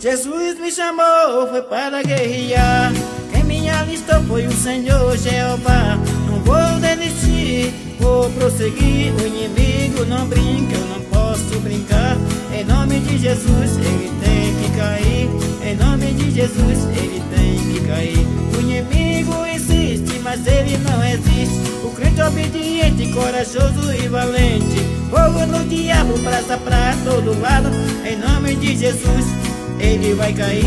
Jesus me chamou, foi para guerrear. Quem me alistou foi o Senhor Jeová. Não vou desistir, vou prosseguir. O inimigo não brinca, eu não posso brincar. Em nome de Jesus, ele tem que cair. Em nome de Jesus, ele tem que cair. O inimigo insiste, mas ele não existe. O crente obediente, corajoso e valente. Fogo no diabo, praça pra todo lado. Em nome de Jesus ele vai cair,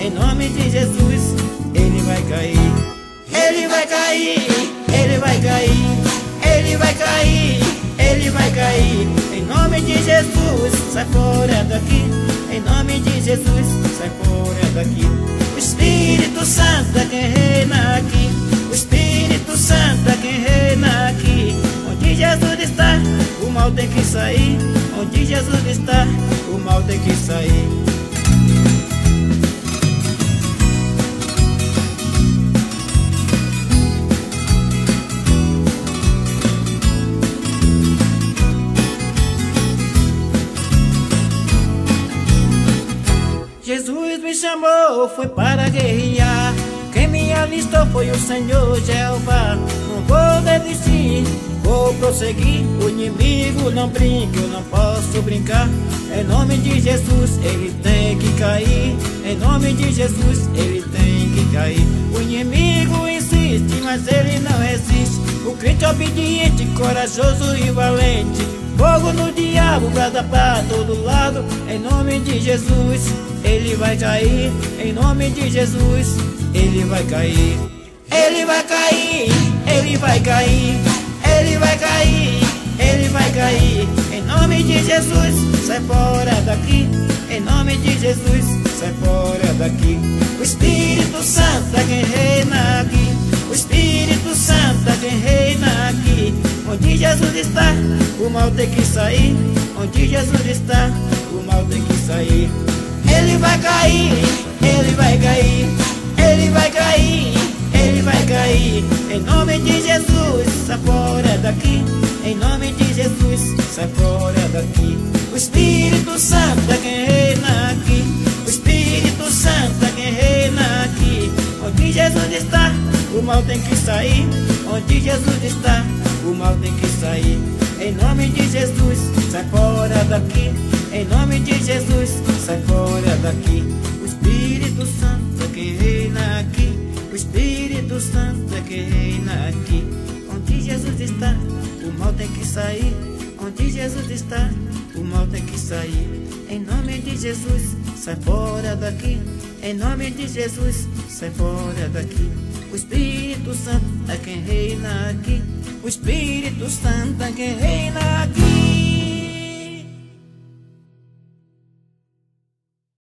em nome de Jesus, ele vai cair. Ele vai cair, ele vai cair, ele vai cair, ele vai cair. Em nome de Jesus, sai fora daqui. Em nome de Jesus, sai fora daqui. O Espírito Santo é quem reina aqui. O Espírito Santo é quem reina aqui. Onde Jesus está, o mal tem que sair. Onde Jesus está, o mal tem que sair. Me chamou, foi para guerrear. Quem me alistou foi o Senhor Jeová. Não vou desistir, vou prosseguir. O inimigo não brinca, eu não posso brincar. Em nome de Jesus, ele tem que cair. Em nome de Jesus, ele tem que cair. O inimigo insiste, mas ele não existe. O crente obediente, corajoso e valente. Fogo no diabo, brada pra todo lado. Em nome de Jesus ele vai cair, em nome de Jesus, ele vai cair. Ele vai cair, ele vai cair, ele vai cair, ele vai cair. Em nome de Jesus, sai fora daqui. Em nome de Jesus, sai fora daqui. O Espírito Santo é quem reina aqui. O Espírito Santo é quem reina aqui. Onde Jesus está, o mal tem que sair. Onde Jesus está, o mal tem que sair. Ele vai cair, ele vai cair, ele vai cair, ele vai cair. Em nome de Jesus, sai fora daqui. Em nome de Jesus, sai fora daqui. O Espírito Santo é quem reina aqui. O Espírito Santo é quem reina aqui. Onde Jesus está, o mal tem que sair. Onde Jesus está, o mal tem que sair. Em nome de Jesus, sai fora daqui. Em nome de Jesus, sai fora daqui. O Espírito Santo é quem reina aqui. O Espírito Santo é quem reina aqui. Onde Jesus está, o mal tem que sair. Onde Jesus está, o mal tem que sair. Em nome de Jesus, sai fora daqui. Em nome de Jesus, sai fora daqui. O Espírito Santo é quem reina aqui. O Espírito Santo é quem reina aqui.